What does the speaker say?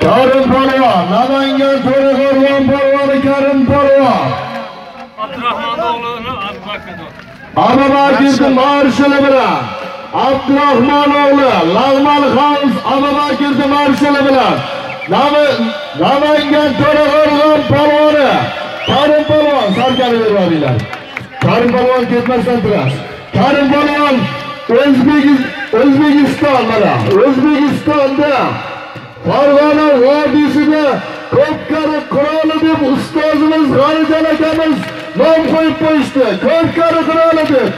Karim Polvon, Namangan To'raqo'rg'on polvoni Karim Polvon. Abdurahmon o'g'lini Abubakr. Abubakir marshali bilan Abdurahmon o'g'li Lag'mal Xons Abubakir marshali bilan Nam- Namangan To'raqo'rg'on polvoni Karim Polvon sarkani berib olinglar. Karim Polvon ketmasdan turasiz. Karim Polvon O'zbekiston mana O'zbekistonda Farg'ona vodiysida ko'pkari qiroli deb ustozimiz G'arijon akamiz nom qo'yib qo'yishdi. Ko'pkari qiroli deb.